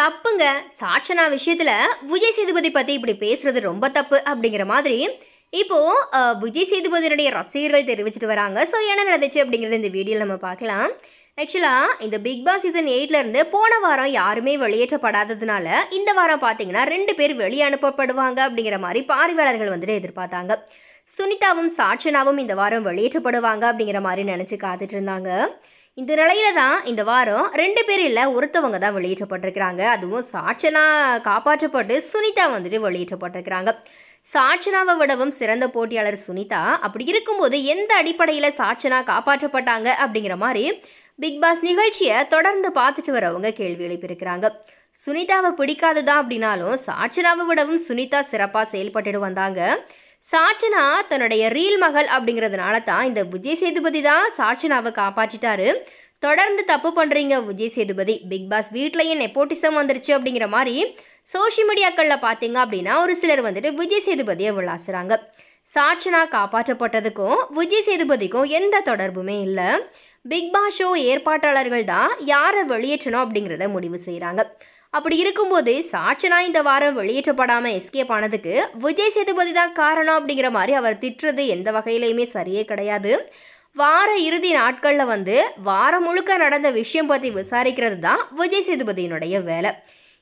தப்புங்க. சாட்சனா விஷயத்துல விஜய் சேதுபதி பத்தி இப்படி பேசுறது ரொம்ப தப்பு அப்படிங்கிற மாதிரி இப்போ விஜய் சேதுபதியுடைய ரசிகர்கள் தெரிவிச்சிட்டு வராங்க. ஸோ என்ன நடந்துச்சு அப்படிங்கிறது இந்த வீடியோவில் நம்ம பார்க்கலாம். ஆக்சுவலாக இந்த பிக் பாஸ் சீசன் எயிட்ல இருந்து போன வாரம் யாருமே வெளியேற்றப்படாததுனால இந்த வாரம் பார்த்தீங்கன்னா ரெண்டு பேர் வெளியே அனுப்பப்படுவாங்க அப்படிங்கிற மாதிரி பார்வையாளர்கள் வந்துட்டு எதிர்பார்த்தாங்க. சுனிதாவும் சாட்சனாவும் இந்த வாரம் வெளியேற்றப்படுவாங்க அப்படிங்கிற மாதிரி நினச்சி காத்துட்டு இருந்தாங்க. இந்த நிலையில தான் இந்த வாரம் ரெண்டு பேர் இல்லை ஒருத்தவங்க தான் வெளியேற்றப்பட்டிருக்கிறாங்க. அதுவும் சாட்சனா காப்பாற்றப்பட்டு சுனிதா வந்துட்டு வெளியேற்றப்பட்டிருக்கிறாங்க. சாட்சனாவை விடவும் சிறந்த போட்டியாளர் சுனிதா. அப்படி இருக்கும்போது எந்த அடிப்படையில் சாட்சனா காப்பாற்றப்பட்டாங்க அப்படிங்கிற மாதிரி பிக் பாஸ் நிகழ்ச்சியை தொடர்ந்து பார்த்துட்டு வரவங்க கேள்வி எழுப்பியிருக்கிறாங்க. சுனிதாவை பிடிக்காததான் அப்படின்னாலும் சாட்சனாவை விடவும் சுனிதா சிறப்பாக செயல்பட்டுட்டு வந்தாங்க. சாட்சனா தன்னுடைய ரீல் மகள் அப்படிங்கிறதுனால தான் இந்த விஜய் சேதுபதி தான் சாட்சனாவை காப்பாற்றிட்டாரு. தொடர்ந்து தப்பு பண்ணுறீங்க விஜய் சேதுபதி. பிக் பாஸ் வீட்லையும் நெப்போட்டிசம் வந்துருச்சு அப்படிங்கிற மாதிரி சோஷியல் மீடியாக்களில் பார்த்தீங்க அப்படின்னா ஒரு சிலர் வந்துட்டு விஜய் சேதுபதியை விளாசுறாங்க. சாட்சனா காப்பாற்றப்பட்டதுக்கும் விஜய் சேதுபதிக்கும் எந்த தொடர்புமே இல்லை. பிக் பாஸ் ஷோ ஏற்பாட்டாளர்கள் தான் யாரை வெளியேற்றணும் அப்படிங்கிறத முடிவு செய்கிறாங்க அப்படி இருக்கும்போது சாட்சனா இந்த வாரம் வெளியேற்றப்படாமல் எஸ்கேப் ஆனதுக்கு விஜய் சேதுபதி தான் காரணம் அப்படிங்கிற மாதிரி அவர் திட்டுறது எந்த வகையிலையுமே சரியே கிடையாது. வார இறுதி நாட்களில் வந்து வாரம் முழுக்க நடந்த விஷயம் பற்றி விசாரிக்கிறது தான் விஜய் சேதுபதியினுடைய வேலை.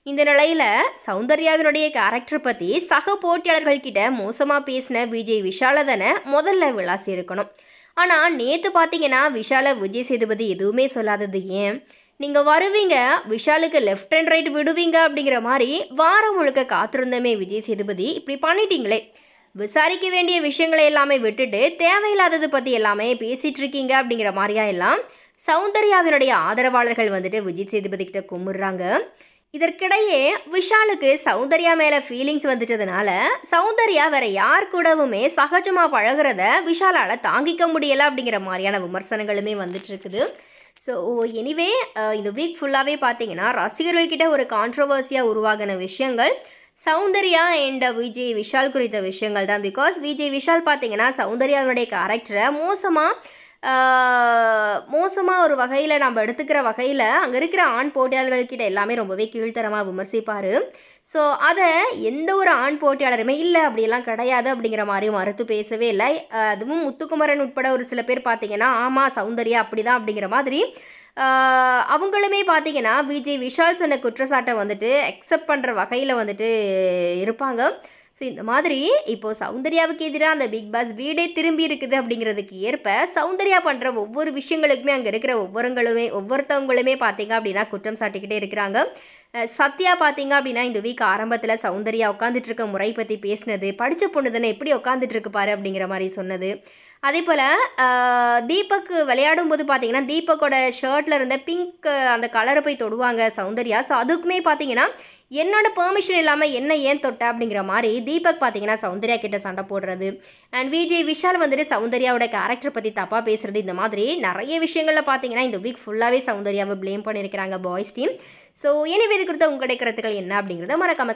இந்த நிலையில் சௌந்தர்யாவினுடைய கேரக்டர் பற்றி சக போட்டியாளர்கள் கிட்ட மோசமாக பேசின விஜய் விஷாலதனை முதல்ல விளாசி இருக்கணும் ஆனால் நேற்று பார்த்தீங்கன்னா விஷால விஜய் சேதுபதி எதுவுமே சொல்லாதது ஏன்? நீங்கள் வருவீங்க விஷாலுக்கு லெஃப்ட் அண்ட் ரைட் விடுவீங்க அப்படிங்கிற மாதிரி வாரம் முழுக்க காத்திருந்தமே விஜய் சேதுபதி. இப்படி பண்ணிட்டீங்களே. விசாரிக்க வேண்டிய விஷயங்களை எல்லாமே விட்டுட்டு தேவையில்லாதது பற்றி எல்லாமே பேசிட்டு இருக்கீங்க அப்படிங்கிற மாதிரியா எல்லாம் சௌந்தர்யாவினுடைய ஆதரவாளர்கள் வந்துட்டு விஜய் சேதுபதி கிட்ட கும்பிடுறாங்க. இதற்கிடையே விஷாலுக்கு சௌந்தர்யா மேலே ஃபீலிங்ஸ் வந்துட்டதுனால சௌந்தர்யா வேற யார் கூடவுமே சகஜமாக பழகுறத விஷாலால் தாங்கிக்க முடியலை அப்படிங்கிற மாதிரியான விமர்சனங்களுமே வந்துட்டு இருக்குது. ஸோ எனிவே uh, இந்த வீக் ஃபுல்லாகவே பார்த்தீங்கன்னா ரசிகர்கள்கிட்ட ஒரு கான்ட்ரவர்சியாக உருவாகின விஷயங்கள் சௌந்தர்யா அண்ட் விஜய் விஷால் குறித்த விஷயங்கள் தான். பிகாஸ் விஜய் விஷால் பார்த்தீங்கன்னா சௌந்தர்யாவுடைய கேரக்டரை மோசமாக மோசமாக ஒரு வகையில் நம்ம எடுத்துக்கிற வகையில் அங்கே இருக்கிற ஆண் போட்டியாளர்கள்கிட்ட எல்லாமே ரொம்பவே கீழ்த்தரமாக விமர்சிப்பார். ஸோ அதை எந்த ஒரு ஆண் போட்டியாளருமே இல்லை அப்படிலாம் கிடையாது அப்படிங்கிற மாதிரி மறுத்து பேசவே இல்லை. அதுவும் முத்துக்குமரன் உட்பட ஒரு சில பேர் பார்த்தீங்கன்னா ஆமாம் சௌந்தர்யா அப்படி தான் அப்படிங்கிற மாதிரி அவங்களுமே பார்த்தீங்கன்னா விஜய் விஷால் சொன்ன குற்றச்சாட்டை வந்துட்டு அக்செப்ட் பண்ணுற வகையில் வந்துட்டு இருப்பாங்க. ஸோ இந்த மாதிரி இப்போது சௌந்தர்யாவுக்கு எதிராக அந்த பிக் பாஸ் வீடே திரும்பி இருக்குது அப்படிங்கிறதுக்கு ஏற்ப சௌந்தர்யா பண்ணுற ஒவ்வொரு விஷயங்களுக்குமே அங்கே இருக்கிற ஒவ்வொருங்களுமே ஒவ்வொருத்தவங்களுமே பார்த்தீங்க அப்படின்னா குற்றம் சாட்டிக்கிட்டே இருக்கிறாங்க. சத்யா பார்த்தீங்க அப்படின்னா இந்த வீக் ஆரம்பத்தில் சௌந்தர்யா உட்காந்துட்டு இருக்க முறை பற்றி பேசினது படித்த பொண்ணு தானே எப்படி உட்காந்துட்டு இருக்கு பாரு அப்படிங்கிற மாதிரி சொன்னது. அதே போல் தீபக் விளையாடும் போது பார்த்தீங்கன்னா தீபக்கோட ஷர்ட்டில் இருந்த பிங்க் அந்த கலரை போய் தொடுவாங்க சௌந்தர்யா. ஸோ அதுக்குமே பார்த்தீங்கன்னா என்னோட பெர்மிஷன் இல்லாமல் என்ன ஏன் தொட்ட அப்படிங்கிற மாதிரி தீபக் பார்த்தீங்கன்னா சௌந்தர்யா கிட்ட சண்டை போடுறது. அண்ட் விஜய் விஷால் வந்துட்டு சௌந்தர்யாவோட கேரக்டர் பற்றி தப்பாக பேசுறது. இந்த மாதிரி நிறைய விஷயங்களில் பார்த்தீங்கன்னா இந்த வீக் ஃபுல்லாகவே சௌந்தர்யாவை ப்ளேம் பண்ணியிருக்கிறாங்க பாய்ஸ் டீம் ஸோ எனவே இது குறித்த உங்களுடைய கருத்துக்கள் என்ன அப்படிங்கிறத மறக்காம